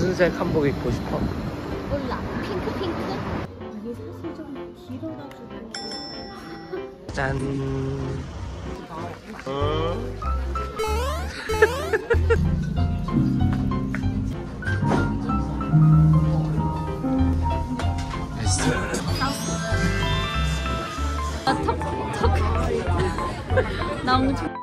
무슨 색 한복 입고 싶어? 몰라. 핑크 핑크? 이게 사실 좀 길어가지고 짠. 아, 턱, 턱. 나 엄청.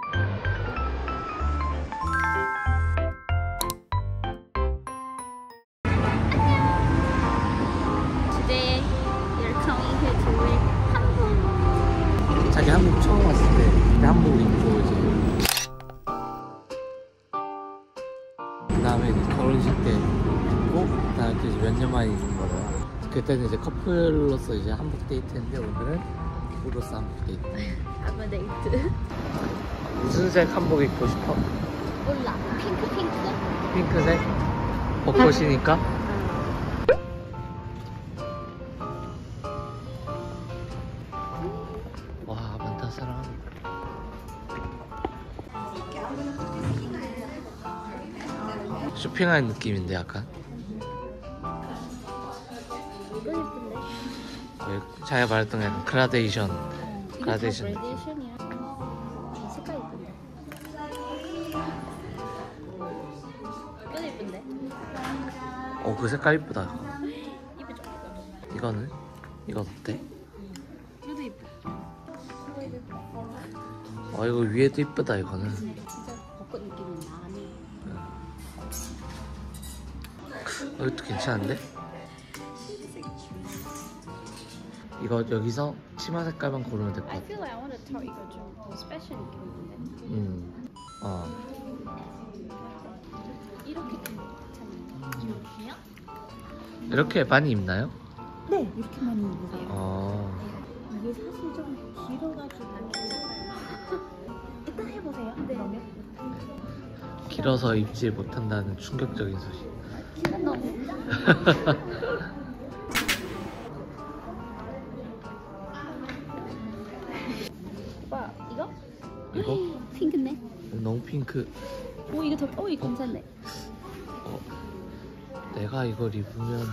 처음 왔을 때 한복 입고 이제 그 다음에 결혼식 때 입고 그 다음에 또 이제 몇년 만에 입은 거죠 그때는 이제 커플로서 이제 한복 데이트했는데 오늘은 부부로서 한복 데이트 아마 데이트. 무슨 색 한복 입고 싶어? 몰라. 핑크 핑크? 핑크색? 벚꽃이니까? 쇼핑하는 느낌인데 약간 자기가 말했던 약간 그라데이션 그라데이션 색깔? 이거 예쁜데? 어그 색깔 이쁘다 이쁘죠? 이거. 이거는? 이건 어때? 이것도. 어 이거 위에도 이쁘다 이거는 이것도 괜찮은데? 이거 여기서 치마 색깔만 고르면 될 것 같아 I feel like I want to tell 이거 좀 special 느낌인데. 음. 어. 이렇게 괜찮아요. 이렇게 많이 입나요? 네 이렇게 많이 입으세요 어. 이게 사실 좀 길어가지고 이따 해보세요 그러면 길어서 입지 못한다는 충격적인 소식. 오빠 이거? 이거? 핑크네. 너무 핑크. 오 이거 더, 오 이거 괜찮네. 어. 내가 이걸 입으면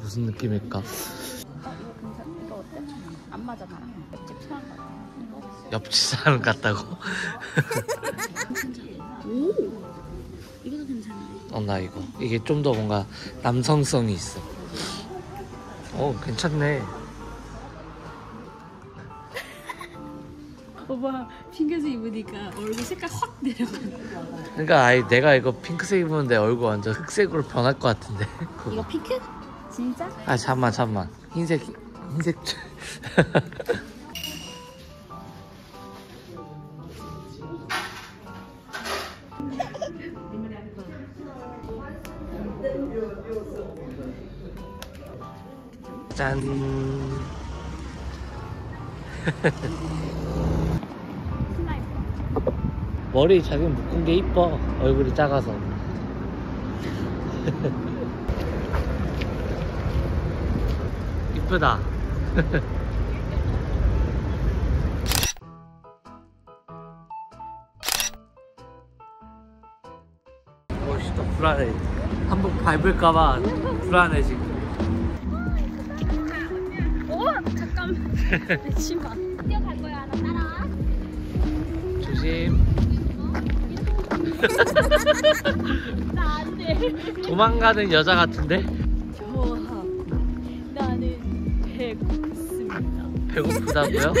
무슨 느낌일까? 어 이거 괜찮네. 이거 어때? 안 맞아 나랑. 옆집 사람 같아. 이거 옆집 사람 같다고? 오 나 이거. 이게 좀 더 뭔가 남성성이 있어. 어, 괜찮네. 오빠 핑크색 입으니까 얼굴 색깔 확 내려가 그러니까 아예 내가 이거 핑크색 입으면 내 얼굴 완전 흑색으로 변할 것 같은데. 이거 핑크? 진짜? 아 잠만 잠만. 흰색 흰색. 짠. 머리 자기 묶은 게 이뻐. 얼굴이 작아서. 이쁘다. 멋있다. 불안해. 한복 밟을까봐 불안해 지금. 내 치마. 뛰어갈 거야. 나 따라와. 조심. 나 안 돼. 도망가는 여자 같은데? 좋아. 나는 배고프습니다. 배고프다고요?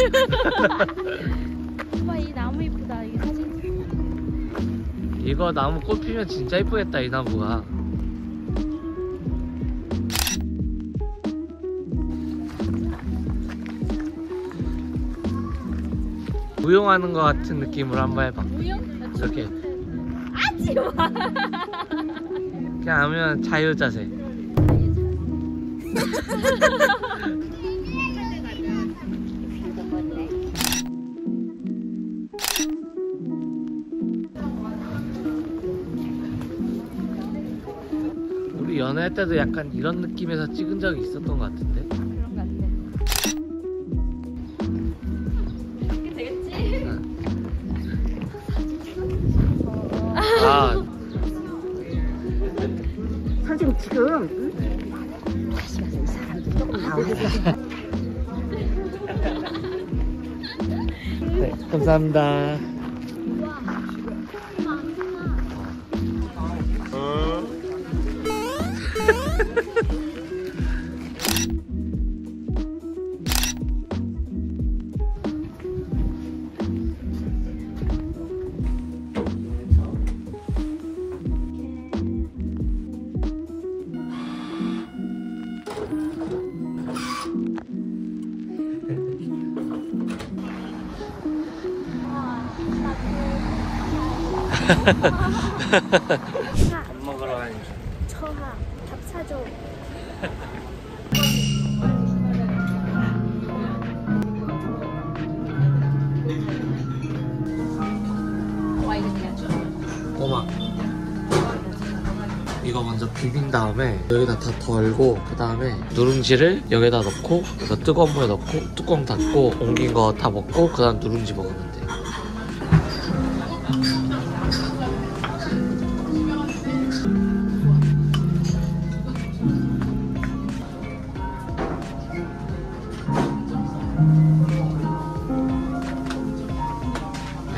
오빠 이 나무 이쁘다. 이 사진. 이거 나무 꽃 피면 진짜 이쁘겠다 이 나무가. 무용하는 것 같은 느낌으로 한번 해봐. 무용? 이렇게 하지 마. 그냥 하면 자유 자세. 우리 연애할 때도 약간 이런 느낌에서 찍은 적이 있었던 것 같은데. 지금 다시 이 사람들 조금 나오겠어. 네, 감사합니다. 밥 먹으러 가는 중. 처하 밥 사줘. 꼬막. 이거 먼저 비빈 다음에 여기다 다 덜고 그 다음에 누룽지를 여기다 넣고 이거 뜨거운 물에 넣고 뚜껑 닫고 옮긴 거 다 먹고 그 다음 누룽지 먹으면 돼.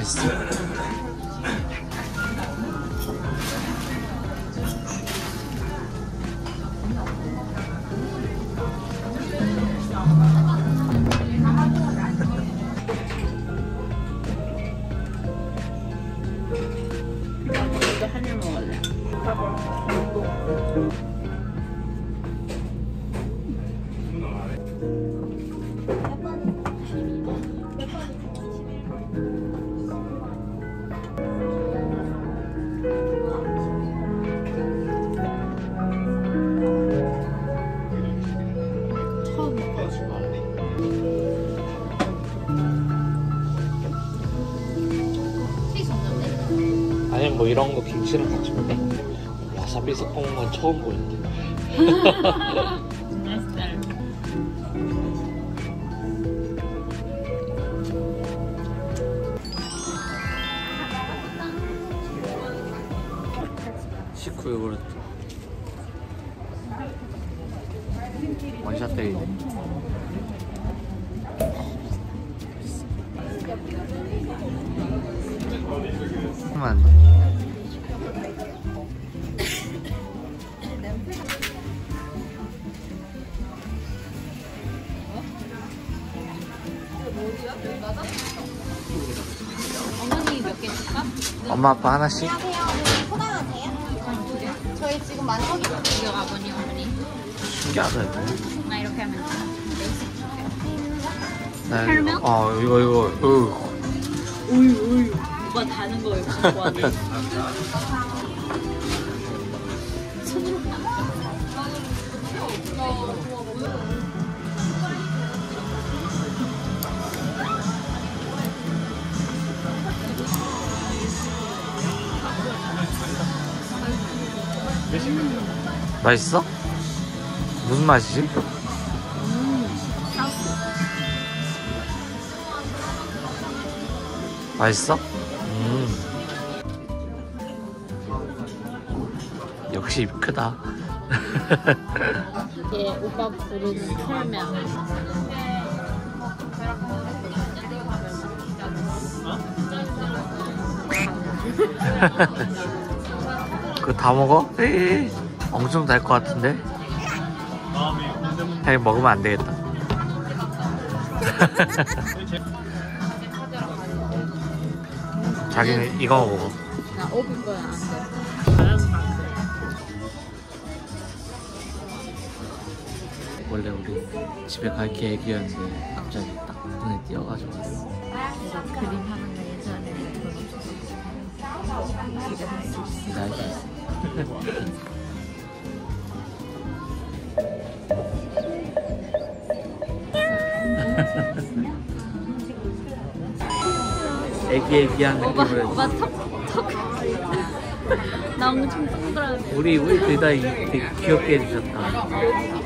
맛있어. 이거 이런 거 김치랑 같이 먹어. 와사비 섞어먹은 건 처음 보는데. 시크 요구르트. 원샷 때리네. 만 어머니 몇 개 줄까? 엄마 아빠 하나씩? 저희 지금 만석이 이거 아버님 어머니. 신기하다 이거. 나 이렇게 하면 돼. 나? 이거, 어 이거 이거 으. 누가 다는 거예요? 맛있어? 무슨 맛이지? 맛있어? 음. 역시 입 크다. 이게 오빠 부르는 설명. 그거 다 먹어? 에이, 엄청 달 것 같은데? 자기 먹으면 안 되겠다. 자기는 이거 먹어. 나 오븐 거야 안 돼. 바람 막. 원래 우리 집에 갈 계획이었는데 갑자기 딱 눈에 띄어가지고 이거 그림 하는 거 예전에 돈 없어서 지금 할수 있어. 이제 알수 애기 애기한 오빠 느낌으로 오빠 턱 턱. 나 엄청 동그라네. 우리 우리 둘다 되게 귀엽게 해주셨다.